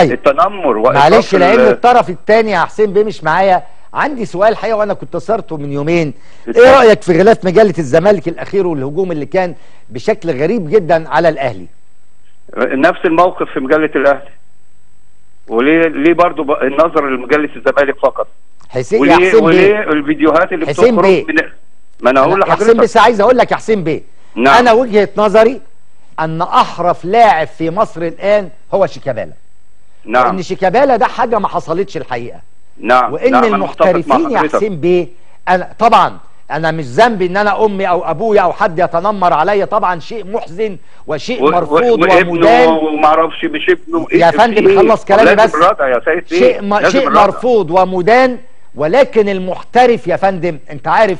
طيب. التنمر معلش لأن الطرف الثاني يا حسين بيه مش معايا. عندي سؤال الحقيقة وأنا كنت صرته من يومين. إيه رأيك في غلاف مجلة الزمالك الأخير والهجوم اللي كان بشكل غريب جدا على الأهلي؟ نفس الموقف في مجلة الأهلي. وليه ليه برضه ب- النظر لمجلة الزمالك فقط. حسين يا وليه حسين بيه. وليه الفيديوهات اللي حسين بتخرج بيه. من ما أنا هقول يا حسين لحضرتك بس عايز أقول لك يا حسين بيه. نعم. أنا وجهة نظري أن أحرف لاعب في مصر الآن هو شيكابالا. نعم إن شيكابالا ده حاجة ما حصلتش الحقيقة نعم وإن نعم أنا المحترفين يا. حسين بيه أنا طبعا أنا مش ذنبي إن أنا أمي أو أبويا أو حد يتنمر عليا طبعا شيء محزن وشيء و- مرفوض و- وابنه ومدان ومعرفش مش ابنه يا إيه فندم إيه؟ خلص كلامي بس. يا سيد. شيء لازم شيء. مرفوض ومدان ولكن المحترف يا فندم أنت عارف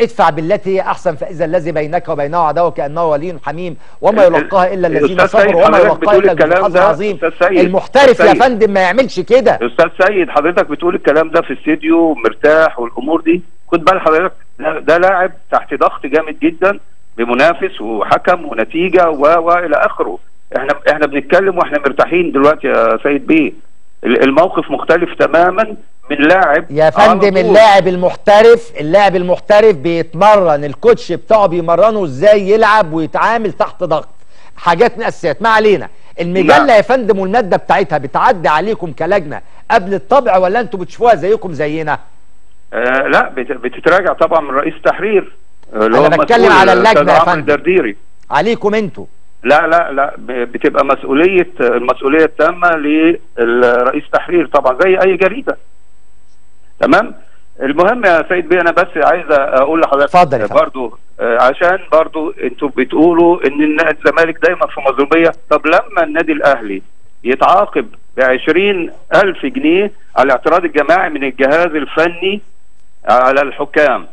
ادفع بالتي هي أحسن فإذا الذي بينك وبينه عدو كانه ولي حميم وما يلقاها إلا الذين صبروا وما يلقاها إلا الكلام ده، عظيم. المحترف يا. فندم ما يعملش كده. أستاذ سيد حضرتك بتقول الكلام ده في استديو مرتاح والأمور دي؟ خد بال حضرتك ده لاعب تحت ضغط جامد جدا بمنافس وحكم ونتيجة و و إلى آخره. إحنا إحنا بنتكلم وإحنا مرتاحين دلوقتي يا سيد بيه. ال- الموقف مختلف تماما من لاعب يا فندم. اللاعب المحترف اللاعب المحترف بيتمرن الكوتش بتاعه بيمرنه إزاي يلعب ويتعامل تحت ضغط حاجات من الاساسيات ما علينا المجلة. يا فندم والماده بتاعتها بتعدي عليكم كلجنة قبل الطبع ولا أنتوا بتشوفوها زيكم زينا آه لا بت- بتتراجع طبعا من رئيس تحرير آه، اللي هو بتكلم على الأستاذ يا فندم. الدرديري عليكم أنتوا لا لا لا بتبقى مسؤولية المسؤولية التامة للرئيس تحرير طبعا زي أي جريدة تمام؟ المهم يا سيد بيه أنا بس عايز أقول لحضرتك. برضو آه، عشان برضو أنتوا بتقولوا إن النادي الزمالك دايما في مظلومية. طب لما النادي الأهلي يتعاقب بعشرين ألف جنيه على الاعتراض الجماعي من الجهاز الفني على الحكام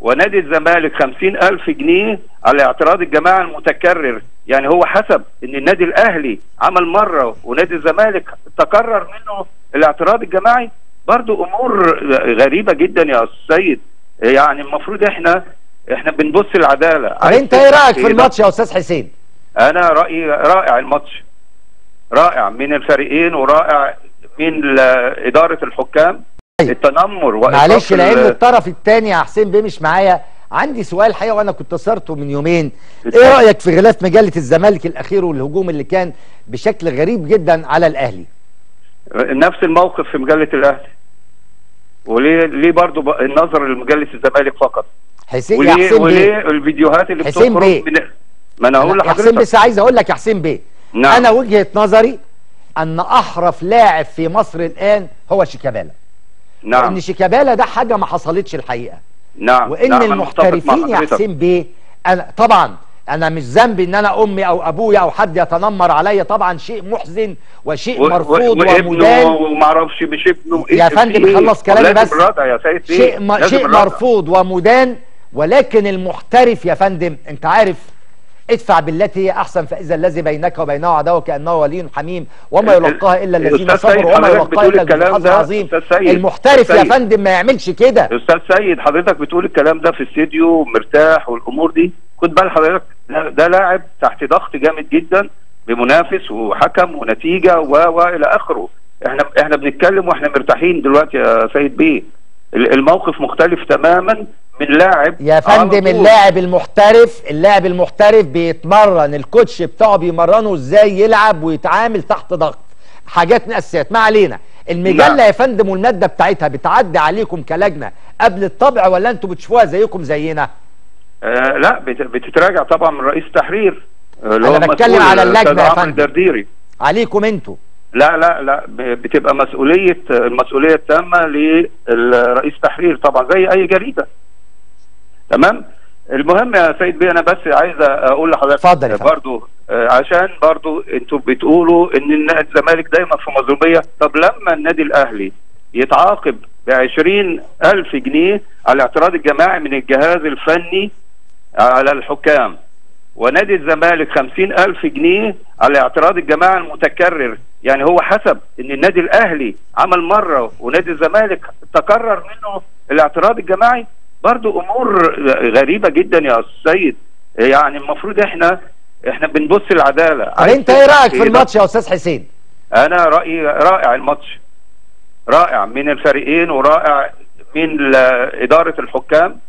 ونادي الزمالك خمسين ألف جنيه على الاعتراض الجماعي المتكرر يعني هو حسب إن النادي الأهلي عمل مرة ونادي الزمالك تكرر منه الاعتراض الجماعي؟ برضو أمور غريبة جدا يا سيد. يعني المفروض إحنا إحنا بنبص العدالة. طب أنت إيه رأيك في الماتش يا أستاذ حسين؟ أنا رأيي رائع الماتش. رائع. من الفريقين ورائع من إدارة الحكام. طيب. التنمر معلش لأن الطرف الثاني يا حسين بيه مش معايا. عندي سؤال الحقيقة وأنا كنت صرته من يومين. إيه رأيك في غلاف مجلة الزمالك الأخير والهجوم اللي كان بشكل غريب جدا على الأهلي؟ نفس الموقف في مجلة الأهلي. وليه ليه برضه النظر لمجله الزمالك فقط؟ حسين يا وليه حسين وليه بيه. الفيديوهات اللي حسين بيه. من ما أنا هقول يا حسين لحضرتك بس عايز أقول لك يا حسين بيه. نعم. أنا وجهة نظري أن أحرف لاعب في مصر الآن هو شيكابالا. نعم. ان شيكابالا ده حاجة ما حصلتش الحقيقة. نعم. وإن نعم المحترفين يا. حسين بيه أنا طبعا أنا مش ذنبي إن أنا أمي أو أبويا أو حد يتنمر عليا طبعا شيء محزن وشيء و- مرفوض و- ومدان ومعرفش مش ابنه يا في فندم إيه؟ خلص كلامي بس. يا سيد. شيء ما لازم شيء. مرفوض ومدان ولكن المحترف يا فندم أنت عارف ادفع بالتي هي أحسن فإذا الذي بينك وبينه عدو كانه ولي حميم وما يلقاها إلا الذين صبروا وما يلقاها إلا الكلام حظ ده، عظيم المحترف يا. فندم ما يعملش كده أستاذ سيد حضرتك بتقول الكلام ده في استديو مرتاح والأمور دي خد بال حضرتك ده ده لاعب تحت ضغط جامد جدا بمنافس وحكم ونتيجة و و إلى آخره. إحنا إحنا بنتكلم وإحنا مرتاحين دلوقتي يا سيد بيه. ال- الموقف مختلف تماما من لاعب يا فندم. اللاعب المحترف اللاعب المحترف بيتمرن الكوتش بتاعه بيمرنه إزاي يلعب ويتعامل تحت ضغط. حاجات من الاساسيات ما علينا. المجلة. يا فندم والمادة بتاعتها بتعدي عليكم كلجنة قبل الطبع ولا أنتوا بتشوفوها زيكم زينا؟ آه لا بت- بتتراجع طبعا من رئيس تحرير آه، اللي هو بتكلم على الأستاذ يا فندم. الدرديري. عليكم أنتوا. لا لا لا ب- بتبقى مسؤولية المسؤولية التامة للرئيس تحرير طبعا زي أي جريدة. تمام؟ المهم يا سيد بيه أنا بس عايز أقول لحضرتك اتفضل. برضو آه، عشان برضو أنتوا بتقولوا إن النادي الزمالك دايما في مظلومية. طب لما النادي الأهلي يتعاقب بعشرين ألف جنيه على الاعتراض الجماعي من الجهاز الفني على الحكام. ونادي الزمالك خمسين ألف جنيه على الاعتراض الجماعي المتكرر. يعني هو حسب إن النادي الأهلي عمل مرة ونادي الزمالك تكرر منه الاعتراض الجماعي. برضو أمور غريبة جدا يا سيد. يعني المفروض إحنا إحنا بنبص العدالة. طب أنت إيه رأيك في الماتش يا أستاذ حسين؟ أنا رأيي رائع الماتش. رائع من الفريقين ورائع من إدارة الحكام.